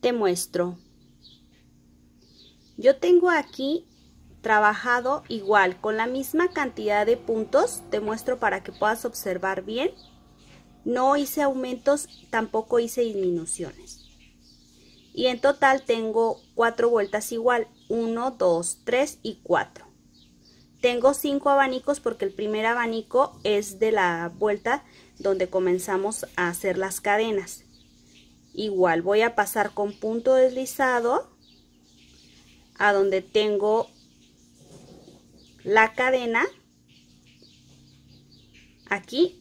te muestro. Yo tengo aquí trabajado igual con la misma cantidad de puntos. Te muestro para que puedas observar bien. No hice aumentos, tampoco hice disminuciones. Y en total tengo cuatro vueltas igual. 1, 2, 3 y 4. Tengo cinco abanicos porque el primer abanico es de la vuelta donde comenzamos a hacer las cadenas. Igual voy a pasar con punto deslizado a donde tengo la cadena aquí.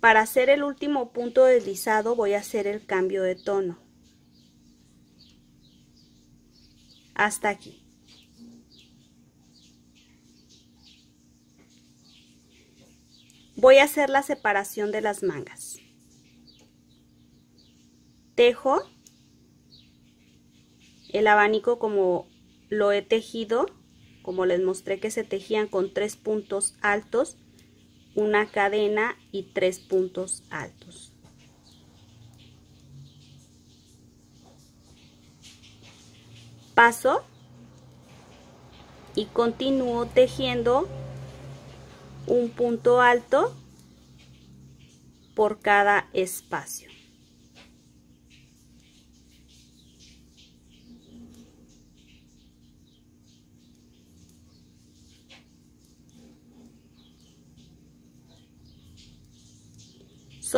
Para hacer el último punto deslizado voy a hacer el cambio de tono. Hasta aquí. Voy a hacer la separación de las mangas tejo el abanico como lo he tejido como les mostré que se tejían con tres puntos altos una cadena y tres puntos altos paso y continúo tejiendo un punto alto por cada espacio.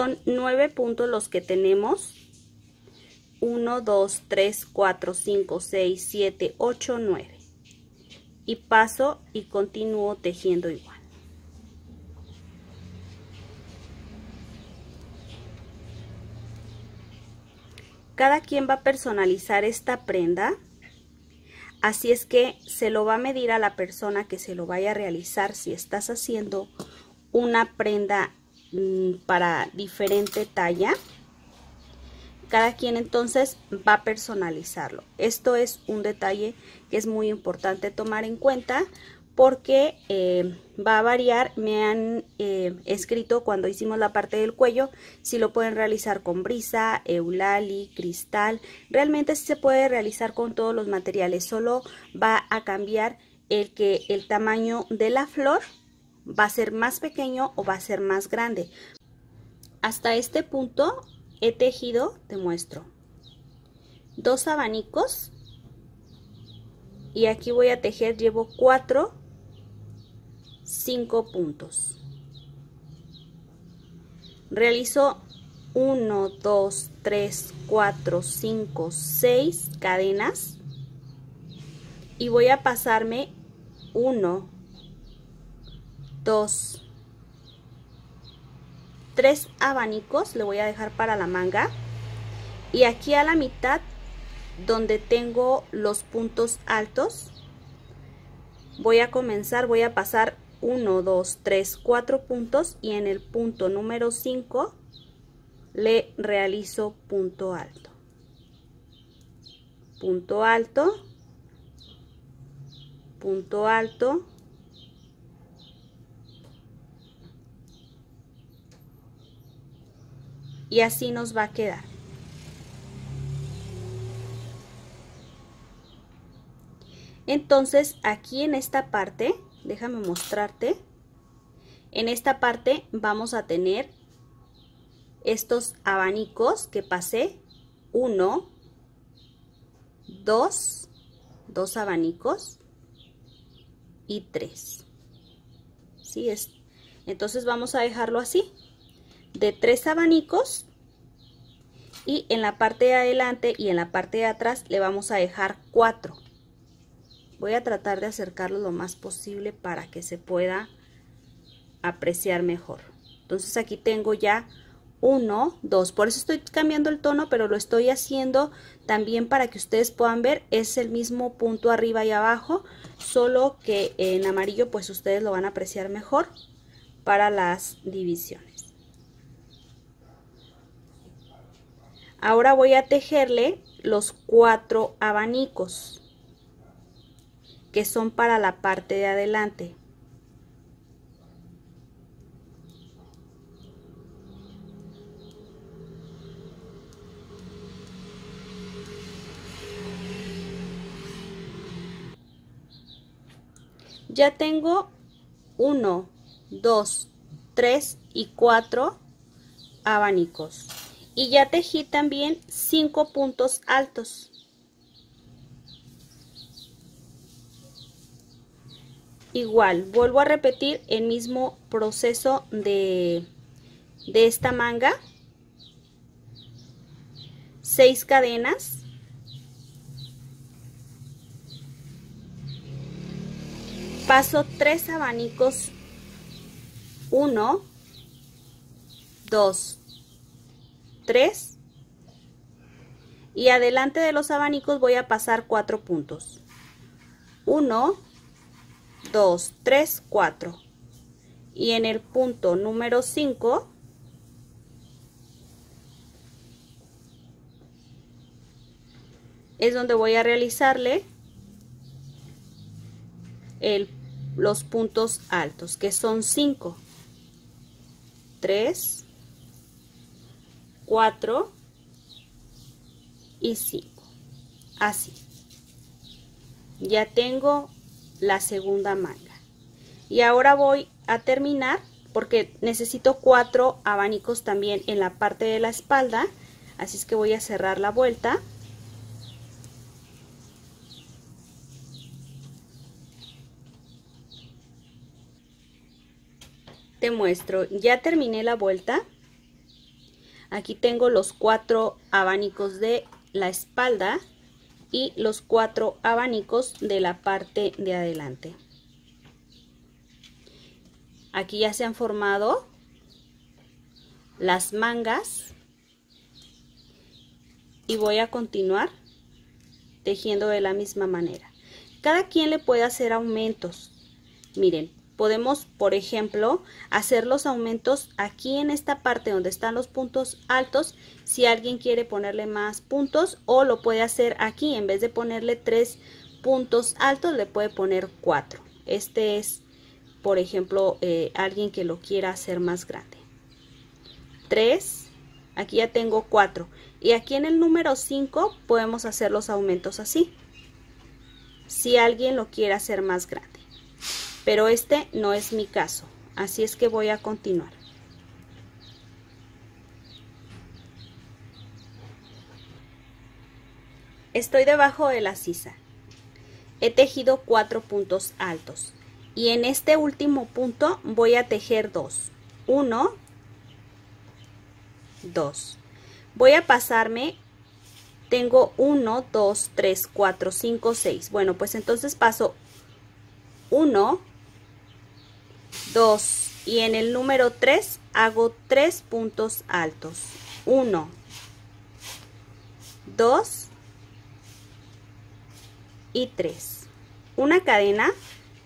Son nueve puntos los que tenemos. 1, 2, 3, 4, 5, 6, 7, 8, 9. Y paso y continúo tejiendo igual. Cada quien va a personalizar esta prenda. Así es que se lo va a medir a la persona que se lo vaya a realizar. Si estás haciendo una prenda para diferente talla, cada quien entonces va a personalizarlo. Esto es un detalle que es muy importante tomar en cuenta porque eh, va a variar. Me han eh, escrito cuando hicimos la parte del cuello si lo pueden realizar con brisa, eulali, cristal. Realmente se puede realizar con todos los materiales, solo va a cambiar el que el tamaño de la flor va a ser más pequeño o va a ser más grande. Hasta este punto he tejido, te muestro, dos abanicos y aquí voy a tejer, llevo cuatro 5 puntos. Realizo 1, 2, 3, 4, 5, 6 cadenas y voy a pasarme 1, 2, 3 abanicos, le voy a dejar para la manga y aquí a la mitad donde tengo los puntos altos voy a comenzar, voy a pasar 1, 2, 3, 4 puntos y en el punto número 5 le realizo punto alto. Punto alto, punto alto, y así nos va a quedar. Entonces aquí en esta parte déjame mostrarte. En esta parte vamos a tener estos abanicos que pasé. Uno, dos, dos abanicos y tres. ¿Sí es? Entonces vamos a dejarlo así. De tres abanicos y en la parte de adelante y en la parte de atrás le vamos a dejar cuatro. Voy a tratar de acercarlo lo más posible para que se pueda apreciar mejor. Entonces aquí tengo ya uno, dos, por eso estoy cambiando el tono pero lo estoy haciendo también para que ustedes puedan ver. Es el mismo punto arriba y abajo solo que en amarillo pues ustedes lo van a apreciar mejor para las divisiones Ahora voy a tejerle los cuatro abanicos que son para la parte de adelante. Ya tengo 1, 2, 3 y 4 abanicos. Y ya tejí también 5 puntos altos. Igual, vuelvo a repetir el mismo proceso de, de esta manga. 6 cadenas. Paso 3 abanicos 1, 2, 3 y adelante de los abanicos voy a pasar 4 puntos. 1, 2, 3, 4. Y en el punto número 5 es donde voy a realizarle el, los puntos altos, que son 5. 3, 4 y 5. Así. Ya tengo la segunda manga. Y ahora voy a terminar porque necesito cuatro abanicos también en la parte de la espalda. Así es que voy a cerrar la vuelta. te muestro, ya terminé la vuelta. Aquí tengo los cuatro abanicos de la espalda y los cuatro abanicos de la parte de adelante. Aquí ya se han formado las mangas y voy a continuar tejiendo de la misma manera. Cada quien le puede hacer aumentos. Miren, podemos, por ejemplo, hacer los aumentos aquí en esta parte donde están los puntos altos, si alguien quiere ponerle más puntos, o lo puede hacer aquí, en vez de ponerle tres puntos altos, le puede poner cuatro. Este es, por ejemplo, eh, alguien que lo quiera hacer más grande. Tres, aquí ya tengo cuatro. Y aquí en el número 5 podemos hacer los aumentos así. Si alguien lo quiere hacer más grande pero este no es mi caso, así es que voy a continuar. Estoy debajo de la sisa. He tejido cuatro puntos altos y en este último punto voy a tejer dos. Uno, dos. Voy a pasarme, tengo uno, dos, tres, cuatro, cinco, seis. Bueno, pues entonces paso uno, 2 y en el número 3 hago 3 puntos altos. 1 2 y 3 una cadena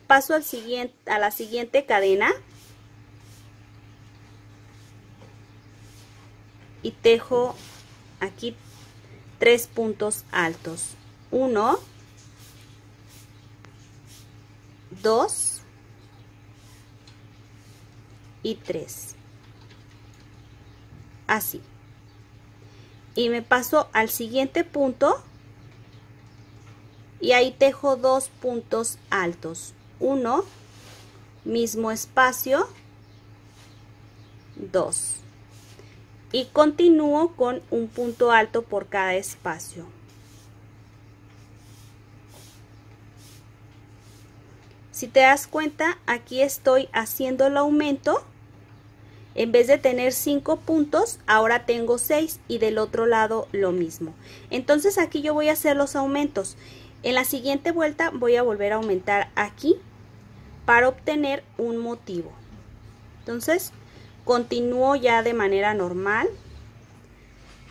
paso al siguiente a la siguiente cadena. Y tejo aquí tres puntos altos. 1 2 y 3 así. Y me paso al siguiente punto. Y ahí tejo dos puntos altos. Uno mismo espacio. 2 y continúo con un punto alto por cada espacio. Si te das cuenta aquí estoy haciendo el aumento en vez de tener 5 puntos, ahora tengo 6 y del otro lado lo mismo. Entonces aquí yo voy a hacer los aumentos. En la siguiente vuelta voy a volver a aumentar aquí para obtener un motivo. Entonces continúo ya de manera normal.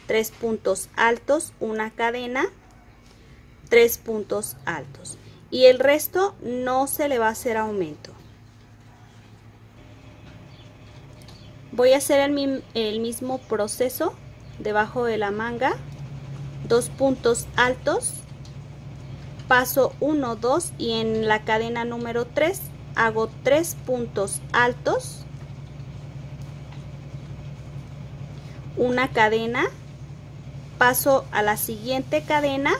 3 puntos altos, una cadena, 3 puntos altos. Y el resto no se le va a hacer aumento. Voy a hacer el, mismo proceso debajo de la manga. Dos puntos altos. Paso 1 2 y en la cadena número 3 hago tres puntos altos. Una cadena. Paso a la siguiente cadena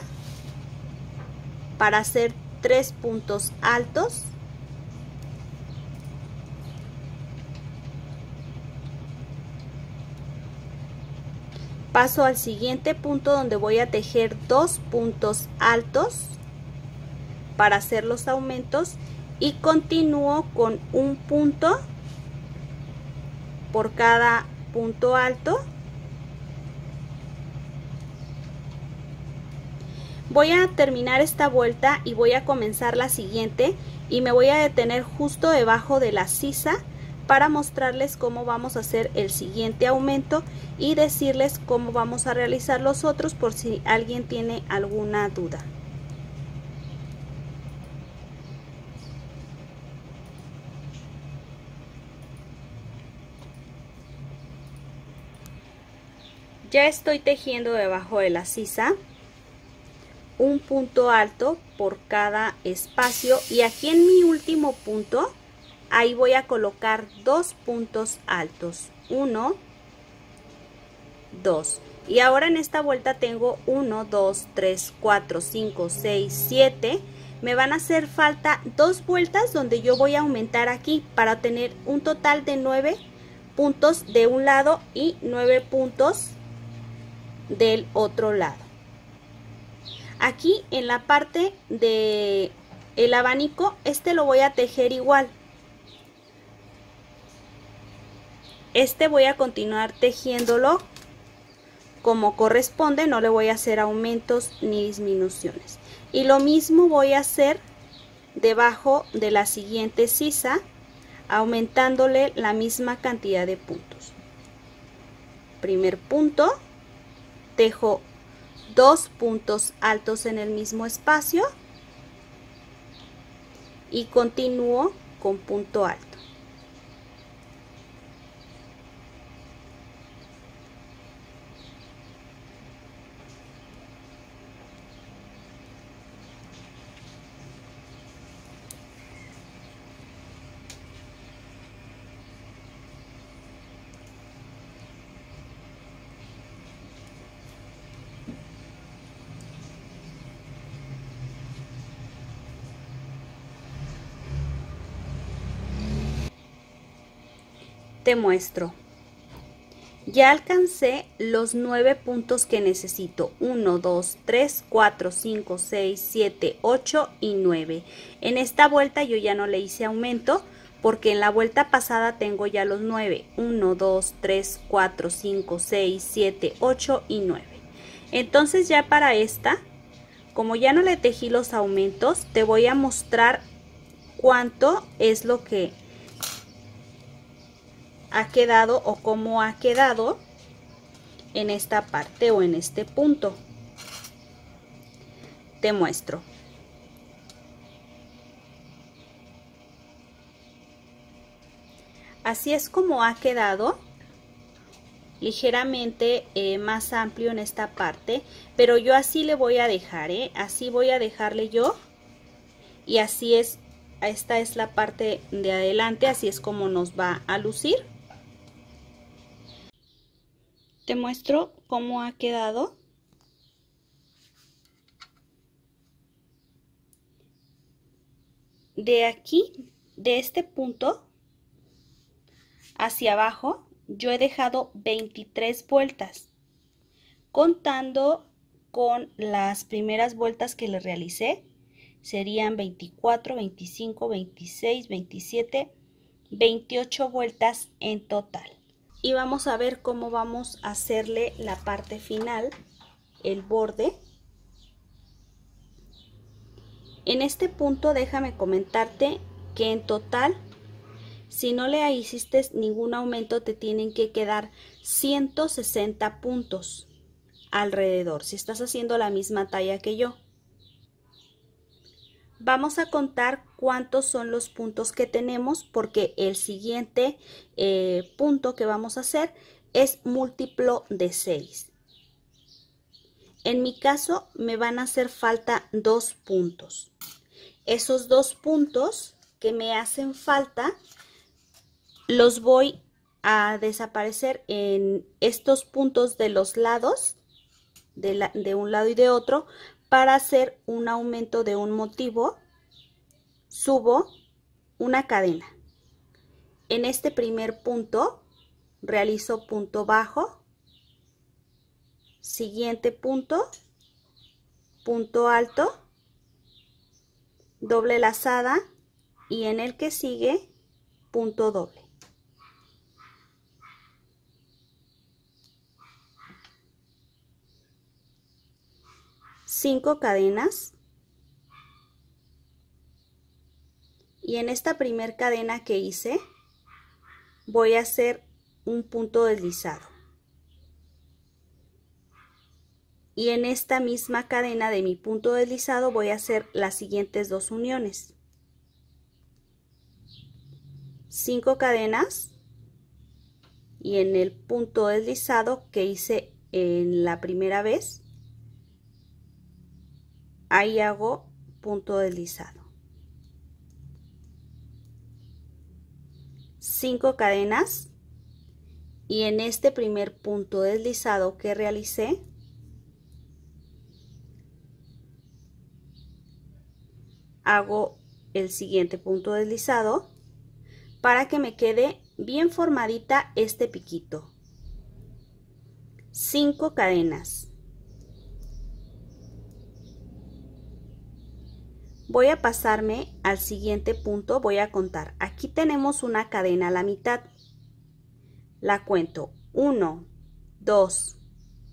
para hacer tres puntos altos paso al siguiente punto donde voy a tejer dos puntos altos para hacer los aumentos y continúo con un punto por cada punto alto. Voy a terminar esta vuelta y voy a comenzar la siguiente y me voy a detener justo debajo de la sisa para mostrarles cómo vamos a hacer el siguiente aumento y decirles cómo vamos a realizar los otros por si alguien tiene alguna duda. Ya estoy tejiendo debajo de la sisa un punto alto por cada espacio y aquí en mi último punto ahí voy a colocar dos puntos altos. Uno dos. Y ahora en esta vuelta tengo 1 2 3 4 5 6 7 me van a hacer falta dos vueltas donde yo voy a aumentar aquí para tener un total de 9 puntos de un lado y 9 puntos del otro lado. Aquí en la parte de abanico este lo voy a tejer igual este voy a continuar tejiéndolo como corresponde no le voy a hacer aumentos ni disminuciones y lo mismo voy a hacer debajo de la siguiente sisa aumentándole la misma cantidad de puntos primer punto tejo dos puntos altos en el mismo espacio y continúo con punto alto. Te muestro. Ya alcancé los nueve puntos que necesito. 1, 2, 3, 4, 5, 6, 7, 8 y 9. En esta vuelta yo ya no le hice aumento porque en la vuelta pasada tengo ya los 9. 1, 2, 3, 4, 5, 6, 7, 8 y 9. Entonces ya para esta, como ya no le tejí los aumentos, te voy a mostrar cuánto es lo que ha quedado o cómo ha quedado en esta parte o en este punto. Te muestro. Así es como ha quedado ligeramente eh, más amplio en esta parte pero yo así le voy a dejar ¿eh? así voy a dejarle yo y así es esta es la parte de adelante así es como nos va a lucir te muestro cómo ha quedado. De aquí, de este punto hacia abajo, yo he dejado 23 vueltas, contando con las primeras vueltas que le realicé, serían 24, 25, 26, 27, 28 vueltas en total y vamos a ver cómo vamos a hacerle la parte final, el borde. En este punto déjame comentarte que en total, si no le hiciste ningún aumento, te tienen que quedar 160 puntos alrededor, si estás haciendo la misma talla que yo. Vamos a contar cuántos son los puntos que tenemos porque el siguiente eh, punto que vamos a hacer es múltiplo de 6. En mi caso me van a hacer falta dos puntos. Esos dos puntos que me hacen falta los voy a desaparecer en estos puntos de los lados, de, de un lado y de otro, para hacer un aumento de un motivo, subo una cadena. En este primer punto realizo punto bajo, siguiente punto, punto alto, doble lazada y en el que sigue punto doble. Cinco cadenas. Y en esta primer cadena que hice voy a hacer un punto deslizado. Y en esta misma cadena de mi punto deslizado voy a hacer las siguientes dos uniones. 5 cadenas. Y en el punto deslizado que hice en la primera vez ahí hago punto deslizado 5 cadenas y en este primer punto deslizado que realicé hago el siguiente punto deslizado para que me quede bien formadita este piquito. 5 cadenas. Voy a pasarme al siguiente punto, voy a contar. Aquí tenemos una cadena a la mitad. La cuento 1, 2,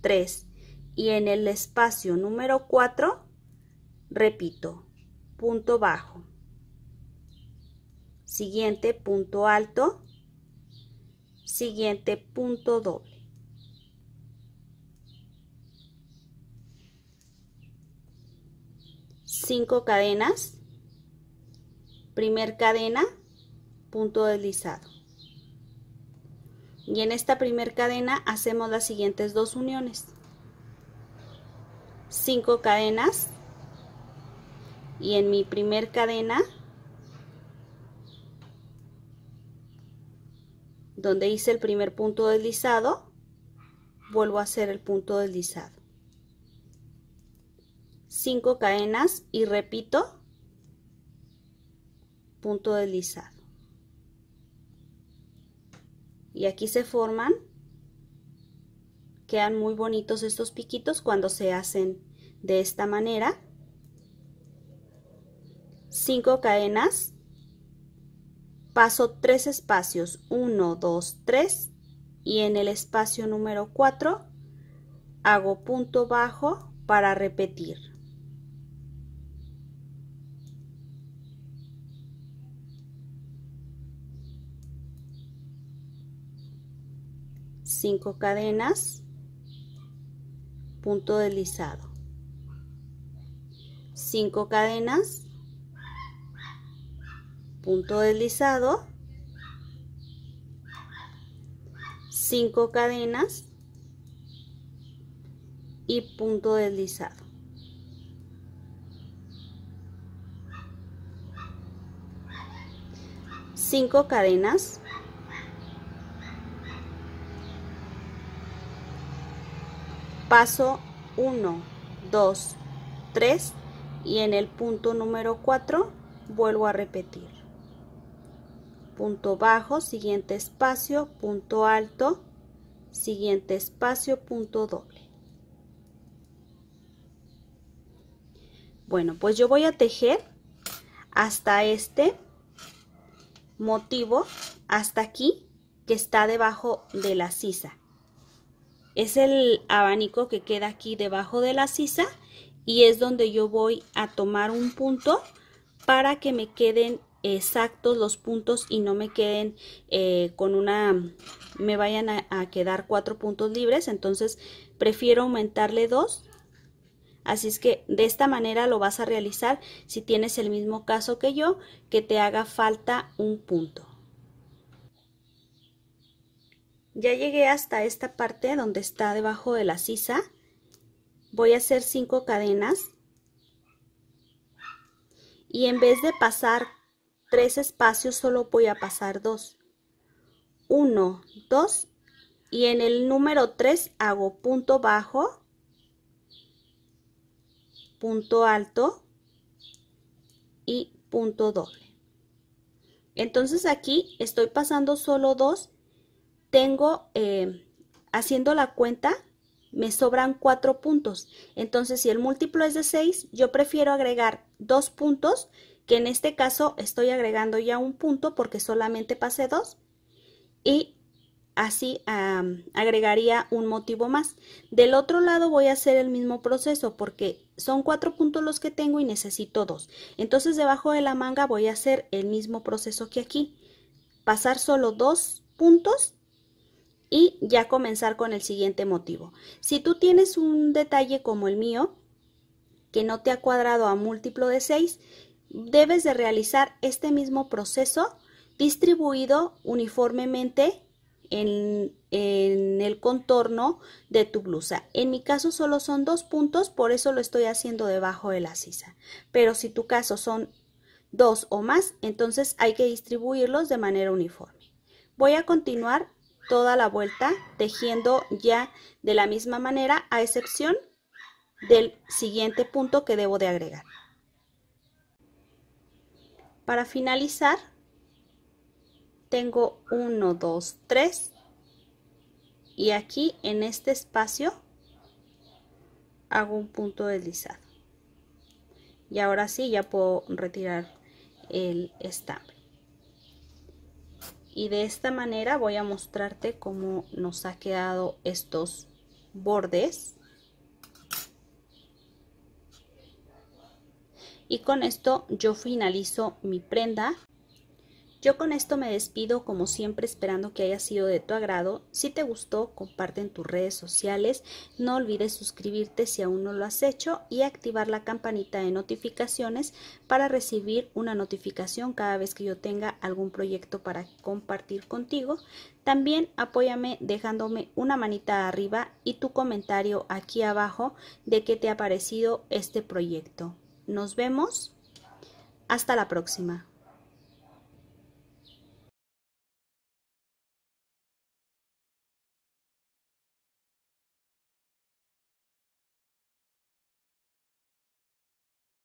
3 y en el espacio número 4 repito punto bajo. Siguiente punto alto. Siguiente punto doble. Cinco cadenas. Primer cadena, punto deslizado. Y en esta primer cadena hacemos las siguientes dos uniones. Cinco cadenas, y en mi primer cadena donde hice el primer punto deslizado vuelvo a hacer el punto deslizado 5 cadenas y repito punto deslizado y aquí se forman quedan muy bonitos estos piquitos cuando se hacen de esta manera 5 cadenas, paso 3 espacios, 1, 2, 3 y en el espacio número 4 hago punto bajo para repetir. Cinco cadenas, punto deslizado. Cinco cadenas, punto deslizado, 5 cadenas y punto deslizado. Cinco cadenas. Paso 1, 2, 3 y en el punto número 4 vuelvo a repetir punto bajo, siguiente espacio, punto alto, siguiente espacio, punto doble. Bueno, pues yo voy a tejer hasta este motivo, hasta aquí, que está debajo de la sisa. Es el abanico que queda aquí debajo de la sisa y es donde yo voy a tomar un punto para que me queden exactos los puntos y no me queden eh, con una, me vayan a, quedar cuatro puntos libres, entonces prefiero aumentarle dos. Así es que de esta manera lo vas a realizar si tienes el mismo caso que yo, que te haga falta un punto. Ya llegué hasta esta parte donde está debajo de la sisa. Voy a hacer cinco cadenas. Y en vez de pasar tres espacios solo voy a pasar dos. Uno, dos y en el número 3 hago punto bajo, punto alto y punto doble. Entonces aquí estoy pasando solo dos, tengo eh, haciendo la cuenta me sobran cuatro puntos. Entonces, si el múltiplo es de 6, yo prefiero agregar dos puntos, que en este caso estoy agregando ya un punto porque solamente pasé dos. Y así agregaría un motivo más. Del otro lado voy a hacer el mismo proceso porque son cuatro puntos los que tengo y necesito dos. Entonces debajo de la manga voy a hacer el mismo proceso que aquí. Pasar solo dos puntos y ya comenzar con el siguiente motivo. Si tú tienes un detalle como el mío, que no te ha cuadrado a múltiplo de 6, debes de realizar este mismo proceso distribuido uniformemente en, el contorno de tu blusa. En mi caso solo son dos puntos, por eso lo estoy haciendo debajo de la sisa. Pero si tu caso son dos o más, entonces hay que distribuirlos de manera uniforme. Voy a continuar toda la vuelta tejiendo ya de la misma manera a excepción del siguiente punto que debo de agregar. Para finalizar tengo 1, 2, 3 y aquí en este espacio hago un punto deslizado. Y ahora sí ya puedo retirar el estambre. Y de esta manera voy a mostrarte cómo nos ha quedado estos bordes. Y con esto yo finalizo mi prenda. Yo con esto me despido como siempre esperando que haya sido de tu agrado. Si te gustó, comparte en tus redes sociales. No olvides suscribirte si aún no lo has hecho y activar la campanita de notificaciones para recibir una notificación cada vez que yo tenga algún proyecto para compartir contigo. También apóyame dejándome una manita arriba y tu comentario aquí abajo de qué te ha parecido este proyecto. Nos vemos. Hasta la próxima.